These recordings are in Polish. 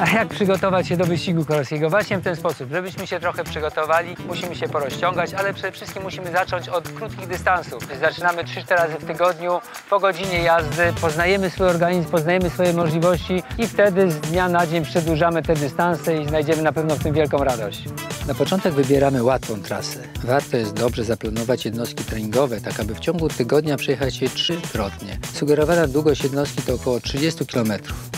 A jak przygotować się do wyścigu kolarskiego? Właśnie w ten sposób. Żebyśmy się trochę przygotowali, musimy się porozciągać, ale przede wszystkim musimy zacząć od krótkich dystansów. Zaczynamy 3-4 razy w tygodniu, po godzinie jazdy, poznajemy swój organizm, poznajemy swoje możliwości i wtedy z dnia na dzień przedłużamy te dystanse i znajdziemy na pewno w tym wielką radość. Na początek wybieramy łatwą trasę. Warto jest dobrze zaplanować jednostki treningowe, tak aby w ciągu tygodnia przejechać je trzykrotnie. Sugerowana długość jednostki to około 30 km.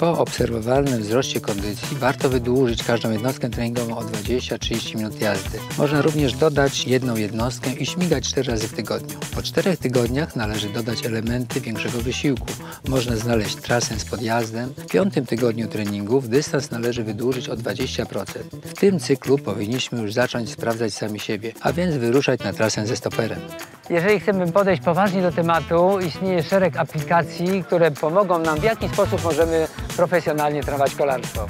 Po obserwowalnym wzroście kondycji warto wydłużyć każdą jednostkę treningową o 20-30 minut jazdy. Można również dodać jedną jednostkę i śmigać 4 razy w tygodniu. Po 4 tygodniach należy dodać elementy większego wysiłku. Można znaleźć trasę z podjazdem. W piątym tygodniu treningów dystans należy wydłużyć o 20%. W tym cyklu powinniśmy już zacząć sprawdzać sami siebie, a więc wyruszać na trasę ze stoperem. Jeżeli chcemy podejść poważnie do tematu, istnieje szereg aplikacji, które pomogą nam w jaki sposób możemy profesjonalnie trenować kolarstwo.